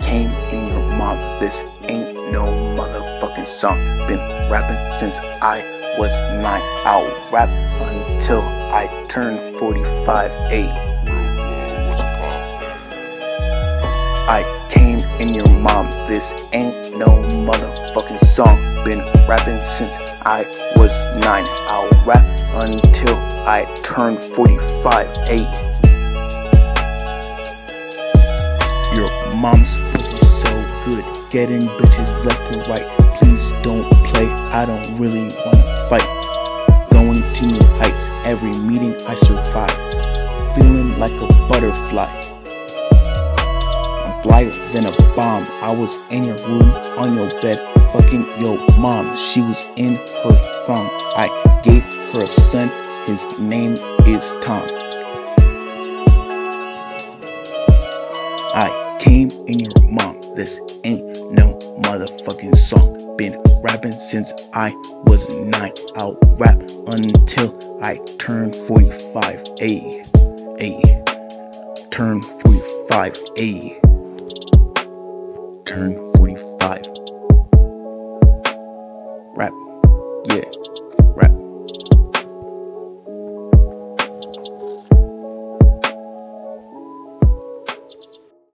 came in your mom. This ain't no motherfucking song. Been rapping since I was nine. I'll rap until I turn 45. Ayy. I came in your mom. This ain't no motherfucking song. Been rapping since I was nine. I'll rap until I turn 45. Ayy. Your mom's pussy so good, getting bitches left and right. Please don't play, I don't really wanna fight. Going to new heights, every meeting I survive. Feeling like a butterfly. I'm flyer than a bomb. I was in your room, on your bed, fucking your mom. She was in her thong. I gave her a son, his name is Tom. I came in your mom. This ain't no motherfucking song. Been rapping since I was nine. I'll rap until I turn 45. A, a, turn 45. A, turn 45. Rap, yeah.